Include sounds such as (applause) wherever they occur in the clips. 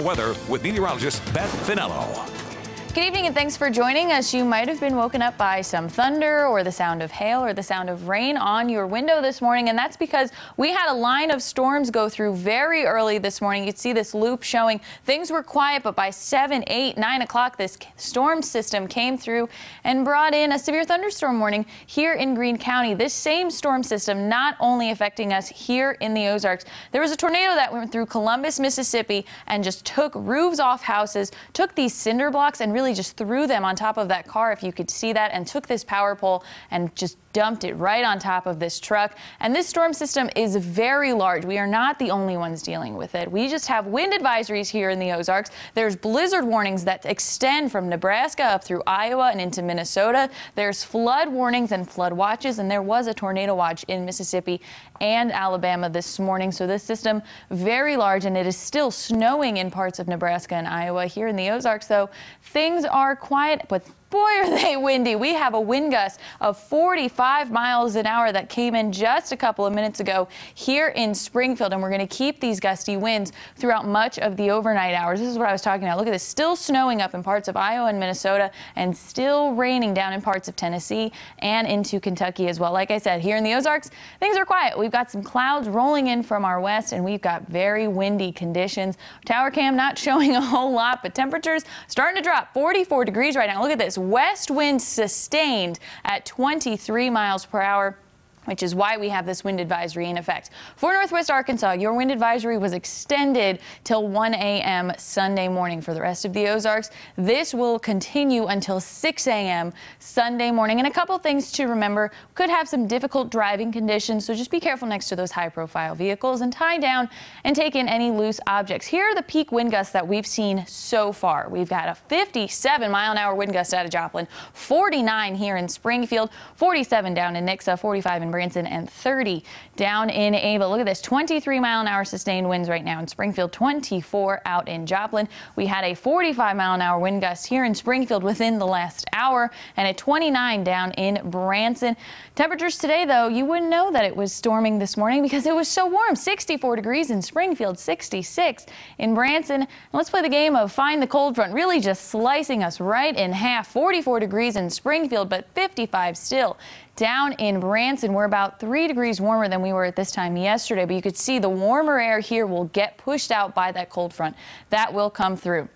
Weather with meteorologist Beth Finello. Good evening and thanks for joining us. You might have been woken up by some thunder or the sound of hail or the sound of rain on your window this morning, and that's because we had a line of storms go through very early this morning. You'd see this loop showing things were quiet, but by 7, 8, 9 o'clock, this storm system came through and brought in a severe thunderstorm warning here in Greene County. This same storm system not only affecting us here in the Ozarks, there was a tornado that went through Columbus, Mississippi, and just took roofs off houses, took these cinder blocks and really just threw them on top of that car, if you could see that, and took this power pole and just dumped it right on top of this truck. And this storm system is very large. We are not the only ones dealing with it. We just have wind advisories here in the Ozarks. There's blizzard warnings that extend from Nebraska up through Iowa and into Minnesota. There's flood warnings and flood watches, and there was a tornado watch in Mississippi and Alabama this morning. So this system very large, and it is still snowing in parts of Nebraska and Iowa. Here in the Ozarks, though, things are quiet, but boy, are they windy. We have a wind gust of 45 miles an hour that came in just a couple of minutes ago here in Springfield, and we're going to keep these gusty winds throughout much of the overnight hours. This is what I was talking about. Look at this, still snowing up in parts of Iowa and Minnesota, and still raining down in parts of Tennessee and into Kentucky as well. Like I said, here in the Ozarks, things are quiet. We've got some clouds rolling in from our west, and we've got very windy conditions. Tower cam not (laughs) showing a whole lot, but temperatures starting to drop 44 degrees right now. Look at this west wind sustained at 23 miles per hour which is why we have this wind advisory in effect. For Northwest Arkansas, your wind advisory was extended till 1 a.m. Sunday morning. For the rest of the Ozarks, this will continue until 6 a.m. Sunday morning. And a couple things to remember, could have some difficult driving conditions, so just be careful next to those high profile vehicles and tie down and take in any loose objects. Here are the peak wind gusts that we've seen so far. We've got a 57 mile an hour wind gust out of Joplin, 49 here in Springfield, 47 down in Nixa, 45 in Branson, and 30 down in Ava. Look at this 23 mile an hour sustained winds right now in Springfield, 24 out in Joplin. We had a 45 mile an hour wind gust here in Springfield within the last hour and a 29 down in Branson. Temperatures today, though, you wouldn't know that it was storming this morning because it was so warm 64 degrees in Springfield, 66 in Branson. Let's play the game of find the cold front, really just slicing us right in half. 44 degrees in Springfield, but 55 still down in Branson. We're about three degrees warmer than we were at this time yesterday, but you could see the warmer air here will get pushed out by that cold front. That will come through.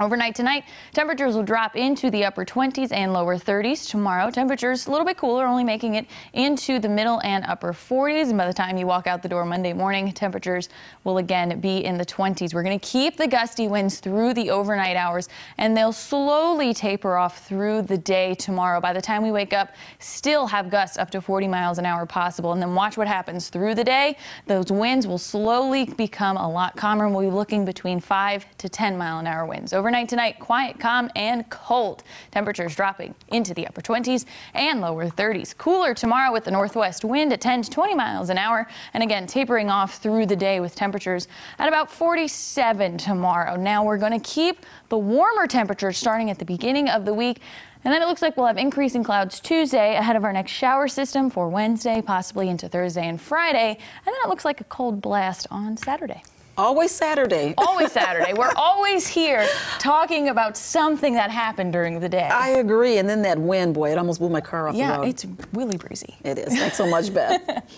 Overnight tonight, temperatures will drop into the upper 20s and lower 30s. Tomorrow, temperatures a little bit cooler, only making it into the middle and upper 40s. And by the time you walk out the door Monday morning, temperatures will again be in the 20s. We're going to keep the gusty winds through the overnight hours, and they'll slowly taper off through the day tomorrow. By the time we wake up, still have gusts up to 40 miles an hour possible. And then watch what happens through the day. Those winds will slowly become a lot calmer, and we'll be looking between 5 to 10 mile an hour winds. Overnight tonight, quiet, calm, and cold. Temperatures dropping into the upper 20s and lower 30s. Cooler tomorrow with the northwest wind at 10 to 20 miles an hour. And again, tapering off through the day with temperatures at about 47 tomorrow. Now we're going to keep the warmer temperatures starting at the beginning of the week. And then it looks like we'll have increasing clouds Tuesday ahead of our next shower system for Wednesday, possibly into Thursday and Friday. And then it looks like a cold blast on Saturday. Always Saturday. (laughs) Always Saturday. We're (laughs) always here talking about something that happened during the day. I agree. And then that wind, boy, it almost blew my car off yeah, the road. it's really breezy. It is. Thanks so much, Beth. (laughs)